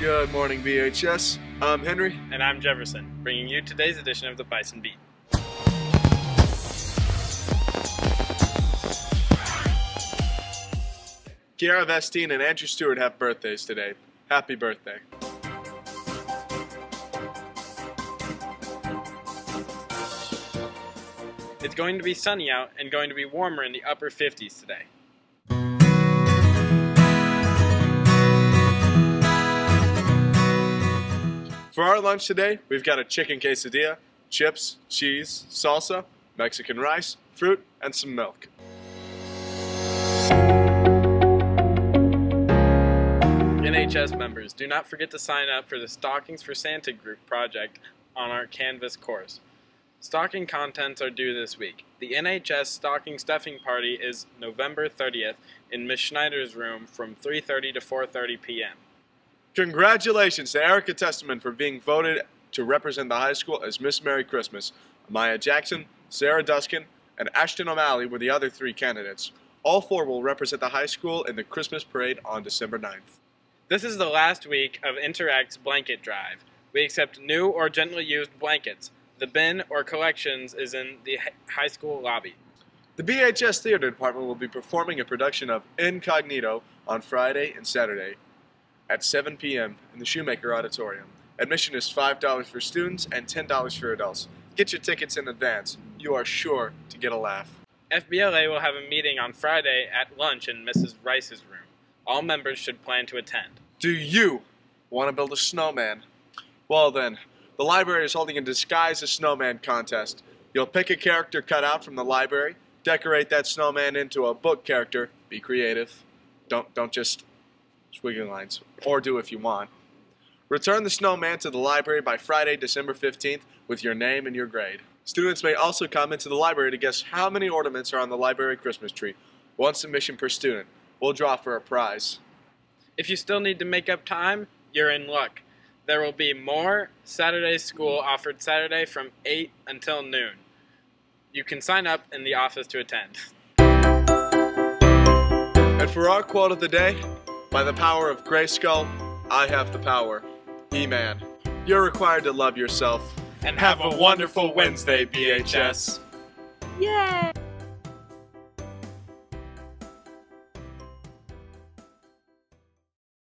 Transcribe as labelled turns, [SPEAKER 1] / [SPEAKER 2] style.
[SPEAKER 1] Good morning, BHS. I'm Henry.
[SPEAKER 2] And I'm Jefferson, bringing you today's edition of the Bison Beat.
[SPEAKER 1] Kiara Vestine and Andrew Stewart have birthdays today. Happy birthday.
[SPEAKER 2] It's going to be sunny out and going to be warmer in the upper 50s today.
[SPEAKER 1] For our lunch today, we've got a chicken quesadilla, chips, cheese, salsa, Mexican rice, fruit, and some milk.
[SPEAKER 2] NHS members, do not forget to sign up for the Stockings for Santa group project on our Canvas course. Stocking contents are due this week. The NHS stocking stuffing party is November 30th in Ms. Schneider's room from 3:30 to 4:30 p.m.
[SPEAKER 1] Congratulations to Erica Testament for being voted to represent the high school as Miss Merry Christmas. Maya Jackson, Sarah Duskin, and Ashton O'Malley were the other three candidates. All four will represent the high school in the Christmas parade on December 9th.
[SPEAKER 2] This is the last week of Interact's blanket drive. We accept new or gently used blankets. The bin or collections is in the high school lobby.
[SPEAKER 1] The BHS Theater Department will be performing a production of Incognito on Friday and Saturday at 7 p.m. in the Shoemaker Auditorium. Admission is $5 for students and $10 for adults. Get your tickets in advance. You are sure to get a laugh.
[SPEAKER 2] FBLA will have a meeting on Friday at lunch in Mrs. Rice's room. All members should plan to attend.
[SPEAKER 1] Do you want to build a snowman? Well then, the library is holding a Disguise a Snowman contest. You'll pick a character cut out from the library, decorate that snowman into a book character, be creative. Don't, don't just squiggly lines, or do if you want. Return the snowman to the library by Friday, December 15th with your name and your grade. Students may also come into the library to guess how many ornaments are on the library Christmas tree. One submission per student. We'll draw for a prize.
[SPEAKER 2] If you still need to make up time, you're in luck. There will be more Saturday school offered Saturday from 8 until noon. You can sign up in the office to attend.
[SPEAKER 1] And for our quote of the day, by the power of Grayskull, I have the power. He-Man. You're required to love yourself.
[SPEAKER 2] And have a wonderful Wednesday, BHS.
[SPEAKER 3] Yay!